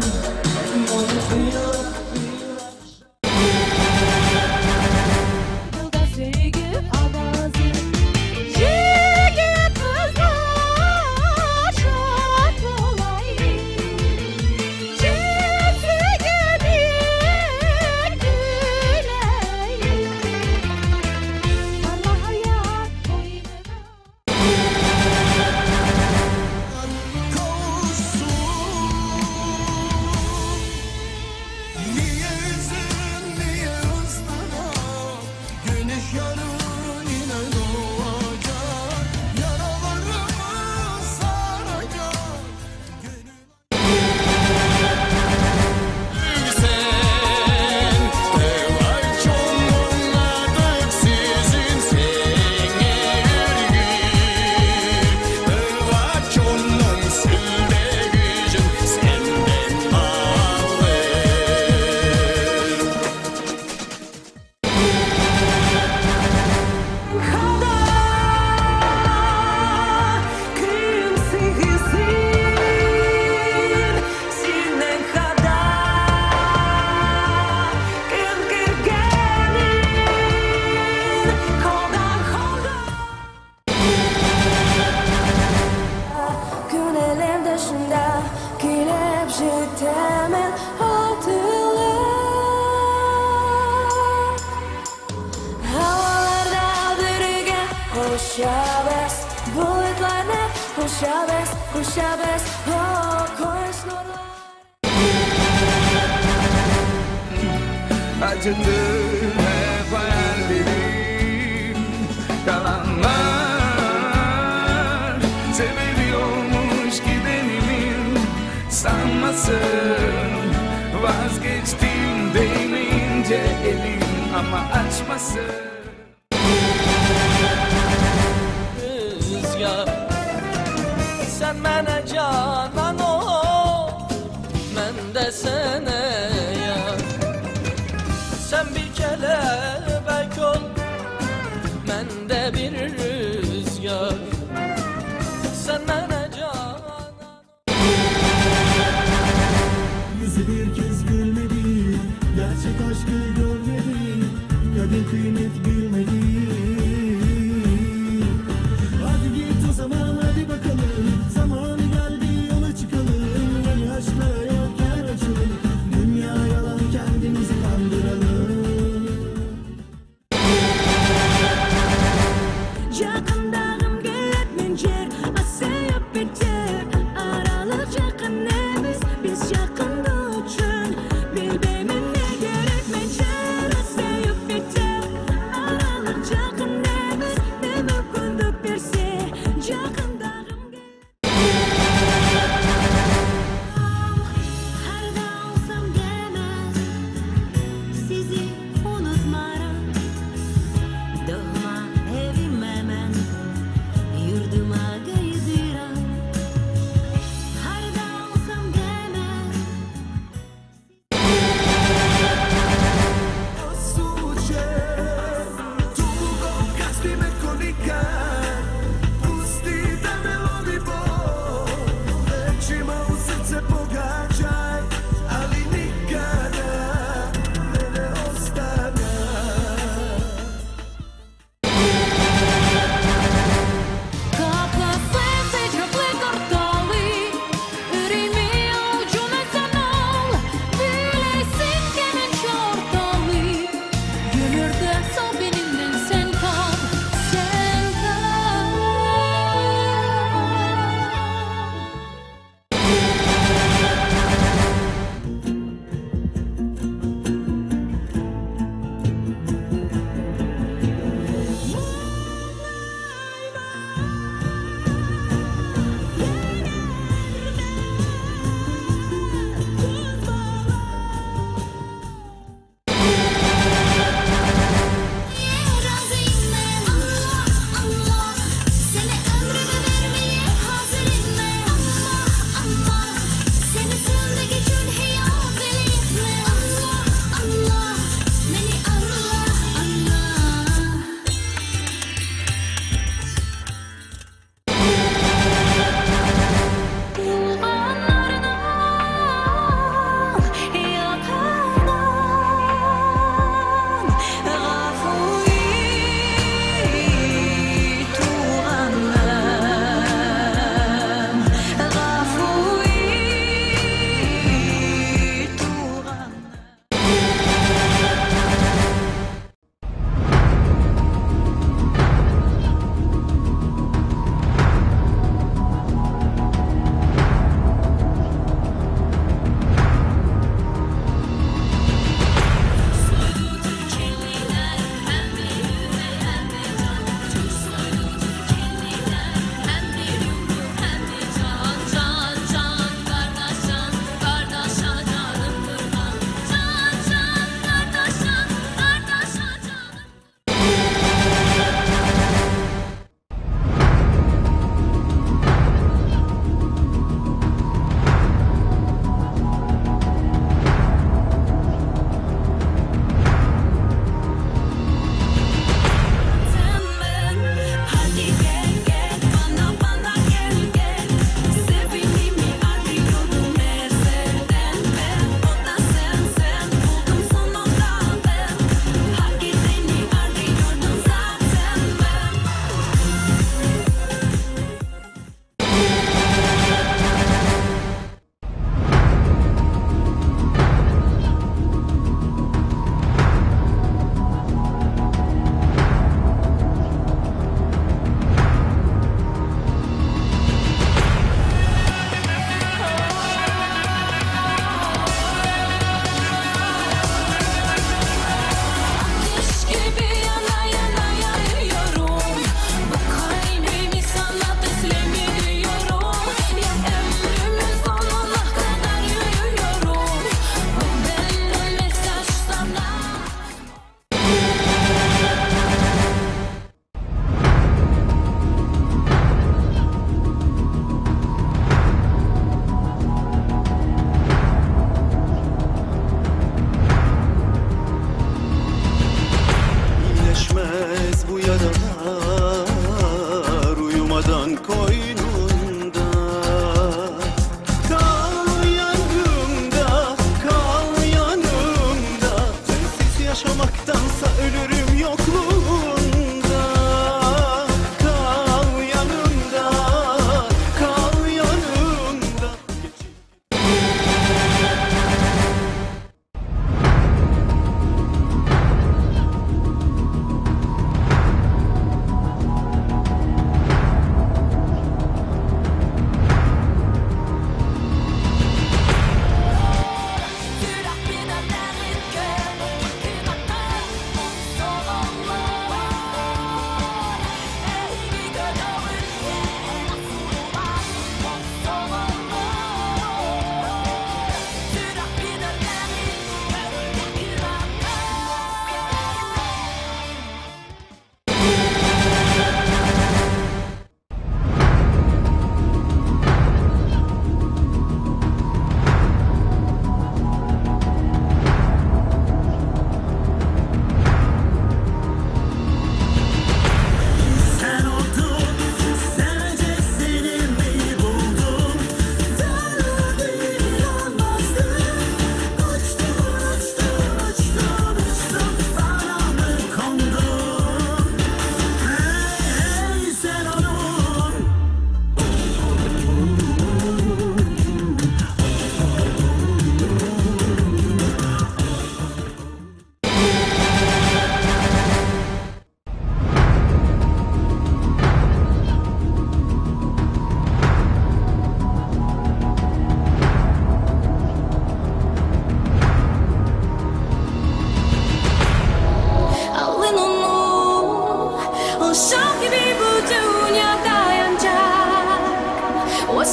Thank you. Koşabes bulutlarını Koşabes, koşabes Oh, koşmalar. Acıdı hep hayallerim Yalanlar Sebebi olmuş gidenimin Sanmasın Vazgeçtim değmeyince elim Ama açmasın mənə canan ol. Mən də happy day. you. O şan gibi bu dünyada yanacak O